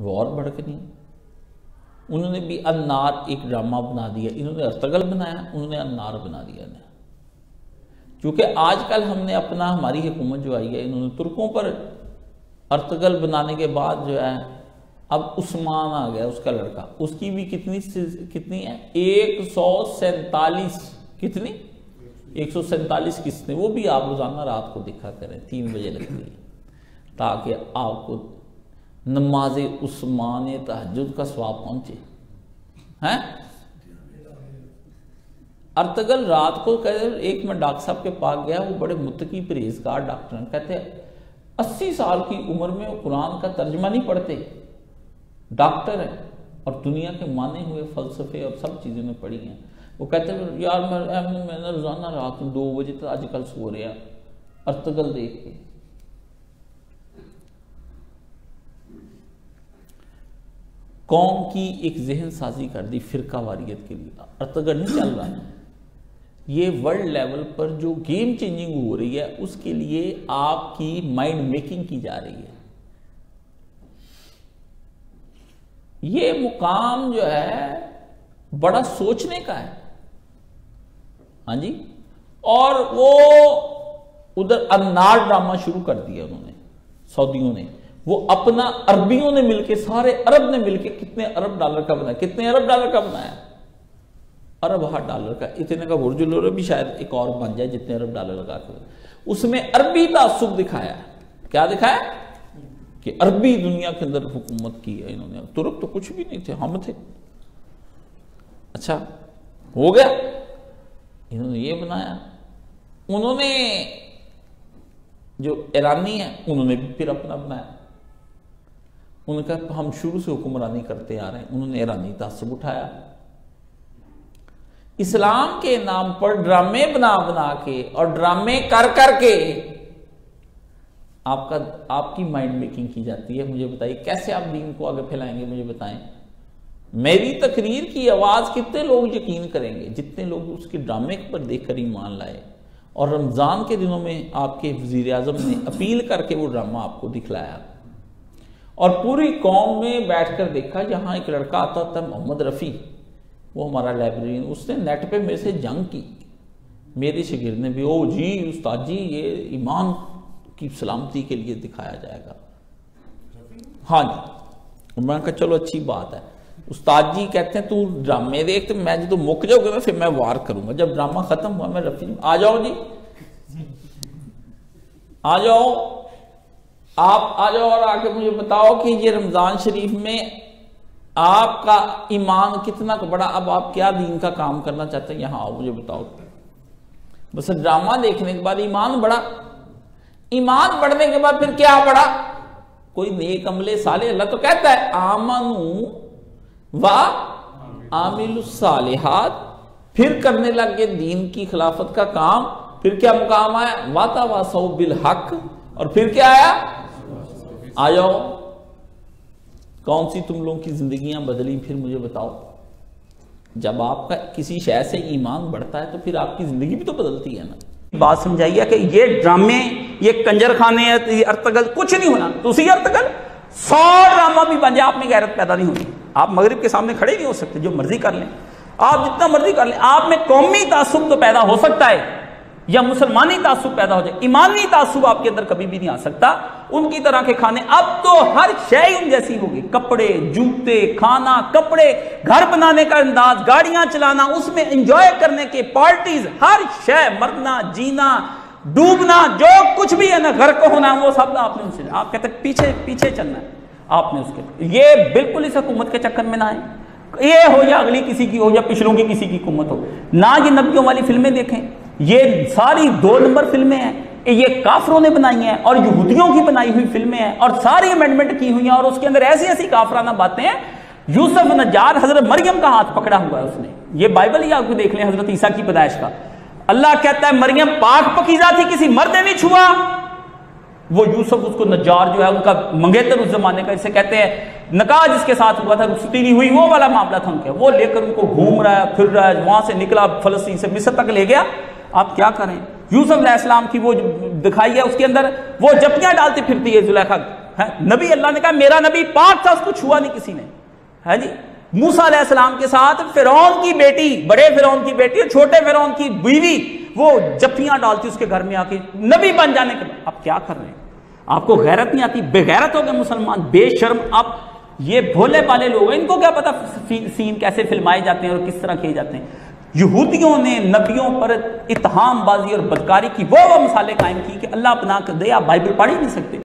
वो और भड़कनी उन्होंने भी अन्नार एक ड्रामा बना दिया। इन्होंने अर्तगल बनाया, उन्होंने अन्नार बना दिया ने क्योंकि आजकल हमने अपना, हमारी हुकूमत जो आई है, इन्होंने तुर्कों पर अर्तगल बनाने के बाद जो है, अब उस्मान आ गया उसका लड़का। उसकी भी कितनी कितनी है? एक सौ सैतालीस। कितनी? एक सौ सैतालीस किस्तें। वो भी आप रोज़ाना रात को दिखा करें, तीन बजे लगती है। ताकि आपको नमाज़ उस्मान तहजद का स्वाब पहुँचे। हैं? अर्तगल रात को कहते एक मैं डॉक्टर साहब के पास गया, वो बड़े मुतकी परहेजगार डॉक्टर हैं। कहते अस्सी साल की उम्र में वो कुरान का तर्जमा नहीं पढ़ते। डॉक्टर है और दुनिया के माने हुए फलसफे और सब चीज़ें में पढ़ी हैं। वो कहते हैं, यार मैं, मैंने रोज़ाना रात दो बजे तक आजकल सो रहा अर्तगल देख के कौम की एक जहन साजी कर दी फिरका वारियत के लिए। अर्तगल नहीं चल रहा है ये वर्ल्ड लेवल पर जो गेम चेंजिंग हो रही है, उसके लिए आपकी माइंड मेकिंग की जा रही है। ये मुकाम जो है, बड़ा सोचने का है। हाँ जी? और वो उधर अन्नार ड्रामा शुरू कर दिया उन्होंने, सऊदियों ने। वो अपना अरबियों ने मिलके, सारे अरब ने मिलके कितने अरब डॉलर का बनाया? कितने अरब डॉलर का बनाया? अरब हाथ डॉलर का। इतने का बुर्जुल भी शायद एक और बन जाए जितने अरब डॉलर लगा के उसमें अरबी तासुब दिखाया। क्या दिखाया? कि अरबी दुनिया के अंदर हुकूमत की है इन्होंने। तुरक तो कुछ भी नहीं थे, हम थे। अच्छा हो गया। इन्होंने ये बनाया। उन्होंने जो ईरानी है, उन्होंने भी फिर अपना बनाया। उन्होंने कहा, हम शुरू से हुक्मरानी करते आ रहे हैं। उन्होंने ईरानी तासब उठाया। इस्लाम के नाम पर ड्रामे बना बना के और ड्रामे कर करके आपका, आपकी माइंड मेकिंग की जाती है। मुझे बताइए, कैसे आप दीन को आगे फैलाएँगे? मुझे बताएँ। मेरी तकरीर की आवाज़ कितने लोग यकीन करेंगे? जितने लोग उसके ड्रामे पर देखकर ईमान लाए। और रमज़ान के दिनों में आपके वज़ीर अजम ने अपील करके वो ड्रामा आपको दिखलाया। और पूरी कौम में बैठकर देखा जहाँ एक लड़का आता था, मोहम्मद रफ़ी। वो हमारा लाइब्रेरियन उसने नेट पे मेरे से जंग की। मेरे शिगिर ने भी, ओ जी, उस्ताद जी, ये ईमान की सलामती के लिए दिखाया जाएगा। हाँ जी। मैं कहा, चलो, अच्छी बात है। उस्ताद जी कहते हैं, तू ड्रामे देख तो मैं जो मुक जाऊँगा फिर मैं वार करूँगा। जब ड्रामा खत्म हुआ, मैं रफी आ जाओ जी। आ जाओ। आप आ जाओ और आके मुझे बताओ कि ये रमज़ान शरीफ में आपका ईमान कितना बड़ा, अब आप क्या दीन का काम करना चाहते हैं? यहाँ आओ, मुझे बताओ। बस ड्रामा देखने के बाद ईमान बढ़ा। ईमान बढ़ने के बाद फिर क्या बढ़ा? कोई नेक अमले साले, अल्लाह तो कहता है, आमनु व आमिल सालिहात। फिर करने लग गए दीन की खिलाफत का काम। फिर क्या मुकाम आया? वाता वासो बिल हक। और फिर क्या आया? आ जाओ कौन सी तुम लोगों की जिंदगियाँ बदली? फिर मुझे बताओ। जब आपका किसी शय से ईमान बढ़ता है तो फिर आपकी ज़िंदगी भी तो बदलती है ना। बात समझाइए कि ये ड्रामे, ये कंजर खाने ये अर्तगल कुछ नहीं होना। उसी अर्तगल सौ ड्रामा भी बन जाए, आप में गैरत पैदा नहीं होनी आप मगरिब के सामने खड़े नहीं हो सकते, जो मर्ज़ी कर लें। आप जितना मर्ज़ी कर लें, आप में कौमी तासुब तो पैदा हो सकता है। या मुसलमानी तासुब पैदा हो जाए, ईमानी तासुब आपके अंदर कभी भी नहीं आ सकता। उनकी तरह के खाने, अब तो हर शय उन जैसी होगी। कपड़े, जूते, खाना, कपड़े, घर बनाने का अंदाज, गाड़ियाँ चलाना, उसमें एंजॉय करने के पार्टीज़ हर शय, मरना, जीना, डूबना, जो कुछ भी है ना, घर को होना, वो सब आपने उनसे आप कहते पीछे पीछे चलना है। आपने उसके ये बिल्कुल इस हुकूमत के चक्कर में ना आए। ये हो या अगली किसी की हो या पिछलों की किसी की हुकूमत हो। ना ये नबियों वाली फ़िल्में देखें। ये सारी दो नंबर फ़िल्में हैं, ये काफरों ने बनाई हैं और यहूदियों की बनाई हुई फ़िल्में हैं और सारी अमेंडमेंट की हुई हैं और उसके अंदर ऐसी ऐसी काफराना बातें हैं। यूसुफ नजार हज़रत मरियम का हाथ पकड़ा हुआ है उसने। ये बाइबल ही आपको देख लें हज़रत ईसा की पैदाइश का। अल्लाह कहता है, मरियम पाक पकीजा थी किसी मर्द ने नहीं छुआ। वो यूसुफ उसको नजार जो है, उनका मंगेतर उस जमाने का, इसे कहते हैं नकाह जिसके साथ हुआ था, रुखसती नहीं हुई, वो वाला मामला था उनके। वो लेकर उनको घूम रहा है, फिर रहा है, वहाँ से निकला, फलस्तीन से मिस्र तक ले गया। आप क्या करें? यूसुफ इस्लाम की वो दिखाई है उसके अंदर, वो जपियाँ डालती फिरती है जुलेखा। है? नबी, अल्लाह ने कहा, मेरा नबी पाक था, उसको छुआ नहीं किसी ने। है जी? मूसा के साथ फिरौन की बेटी, बड़े फिरौन की बेटी और छोटे फिरौन की बीवी, वो जफ्फियाँ डालती उसके घर में आके, नबी बन जाने के आप क्या कर रहे हैं? आपको गैरत नहीं आती? बेगैरत हो गए मुसलमान, बेशर्म। आप ये भोले भाले लोग इनको क्या पता सीन कैसे फिल्माए जाते हैं और किस तरह किए जाते हैं? यहूदियों ने नबियों पर इतहामबाजी और बदकारी की वो वो मिसालें कायम की कि अल्लाह अपना कर दे, आप बाइबल पढ़ ही नहीं सकते।